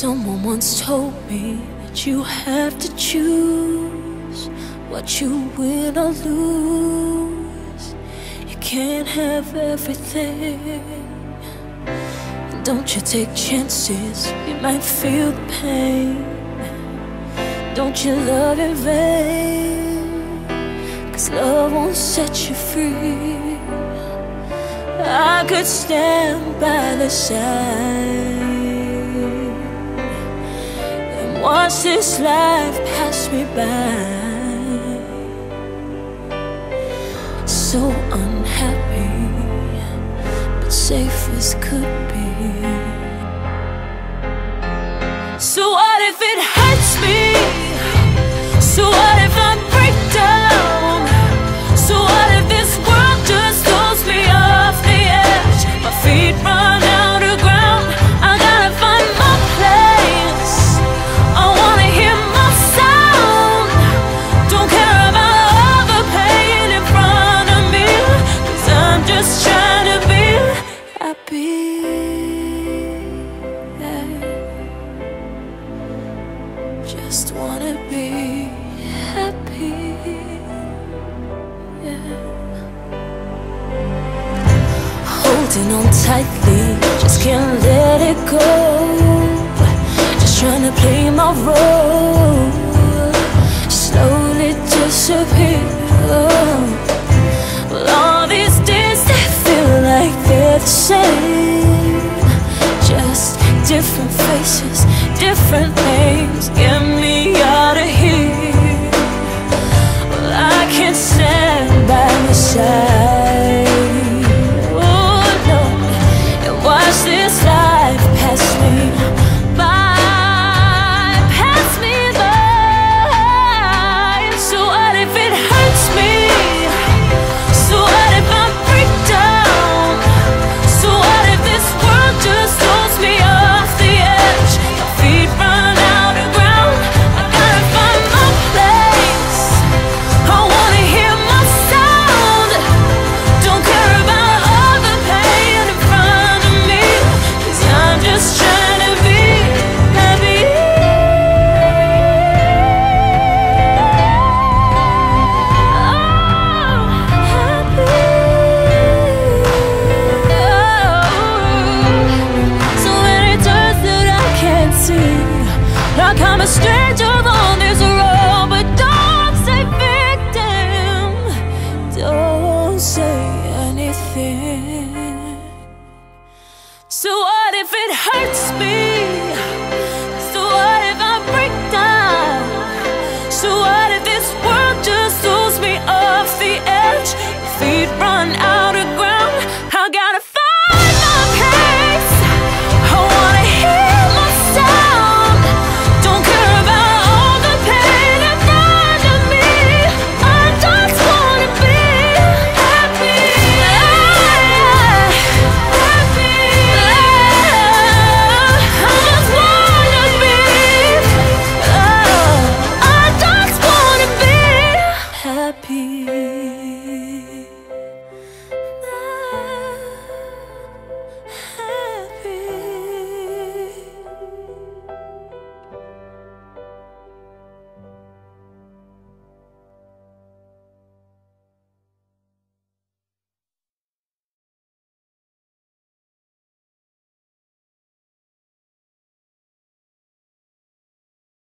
Someone once told me that you have to choose what you win or lose. You can't have everything. Don't you take chances, you might feel the pain. Don't you love in vain, cause love won't set you free. I could stand by the side watch this life pass me by. So unhappy, but safe as could be. So what if it Tightly, just can't let it go. Just trying to play my role, slowly disappear. Well, all these days they feel like they're the same, just different faces, different names. Get Say anything So what if it hurts me?